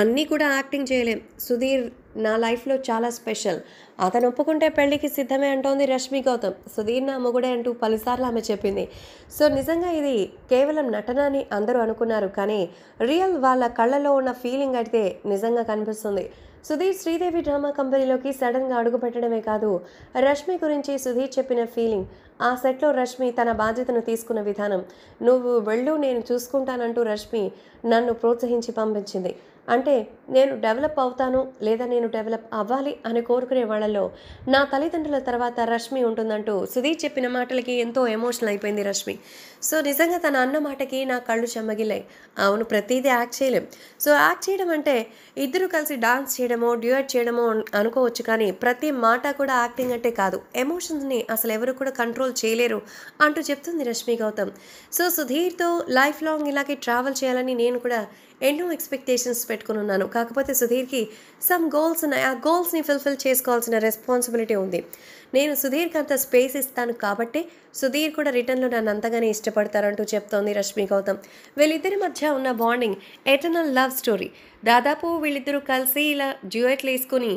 అన్నీ కూడా యాక్టింగ్ చేయలేం. సుధీర్ నా లైఫ్లో చాలా స్పెషల్. అతను ఒప్పుకుంటే పెళ్ళికి సిద్ధమే అంటోంది రష్మి గౌతమ్. సుధీర్ నా మొగుడే అంటూ పలుసార్లు ఆమె చెప్పింది. సో నిజంగా ఇది కేవలం నటన అని అందరూ అనుకున్నారు. కానీ రియల్ వాళ్ళ కళ్ళలో ఉన్న ఫీలింగ్ అయితే నిజంగా కనిపిస్తుంది. సుధీర్ శ్రీదేవి డ్రామా కంపెనీలోకి సడన్గా అడుగుపెట్టడమే కాదు రష్మి గురించి సుధీర్ చెప్పిన ఫీలింగ్ ఆ సెట్లో రష్మి తన బాధ్యతను తీసుకున్న విధానం. నువ్వు వెళ్ళు నేను చూసుకుంటానంటూ రష్మి నన్ను ప్రోత్సహించి పంపించింది. అంటే నేను డెవలప్ అవుతాను లేదా నేను డెవలప్ అవ్వాలి అని కోరుకునే వాళ్ళలో నా తల్లిదండ్రుల తర్వాత రష్మి ఉంటుందంటూ సుధీర్ చెప్పిన మాటలకి ఎంతో ఎమోషనల్ అయిపోయింది రష్మి. సో నిజంగా తన అన్న మాటకి నా కళ్ళు చెమ్మగిలాయి అవును ప్రతిదీ యాక్ట్ చేయలేం. సో యాక్ట్ చేయడం అంటే ఇద్దరు కలిసి డాన్స్ చేయడమో డ్యూయట్ చేయడమో అనుకోవచ్చు కానీ ప్రతి మాట కూడా యాక్టింగ్ అంటే కాదు. ఎమోషన్స్ని అసలు ఎవరు కూడా కంట్రోల్ కంట్రోల్ చేయలేరు అంటూ చెప్తుంది రష్మి గౌతమ్. సో సుధీర్తో లైఫ్ లాంగ్ ఇలాగే ట్రావెల్ చేయాలని నేను కూడా ఎన్నో ఎక్స్పెక్టేషన్స్ పెట్టుకుని ఉన్నాను. కాకపోతే సుధీర్కి సమ్ గోల్స్ ఉన్నాయి. ఆ గోల్స్ని ఫుల్ఫిల్ చేసుకోవాల్సిన రెస్పాన్సిబిలిటీ ఉంది. నేను సుధీర్కి అంత స్పేస్ ఇస్తాను కాబట్టి సుధీర్ కూడా రిటర్న్లో నన్ను అంతగానే ఇష్టపడతారంటూ చెప్తోంది రష్మి గౌతమ్. వీళ్ళిద్దరి మధ్య ఉన్న బాండింగ్ ఎటర్నల్ లవ్ స్టోరీ దాదాపు వీళ్ళిద్దరూ కలిసి ఇలా డ్యూయట్లు వేసుకుని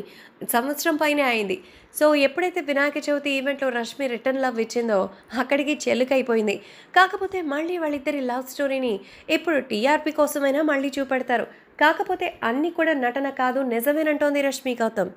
సంవత్సరం పైనే అయింది. సో ఎప్పుడైతే వినాయక చవితి ఈవెంట్లో రష్మి రిటర్న్ లవ్ ఇచ్చిందో అక్కడికి చెల్లుకైపోయింది కాకపోతే మళ్ళీ వాళ్ళిద్దరి లవ్ స్టోరీని ఇప్పుడు టీఆర్పీ కోసమైనా మళ్ళీ చూపెడతారు. కాకపోతే అన్నీ కూడా నటన కాదు నిజమేనంటోంది రష్మి గౌతమ్.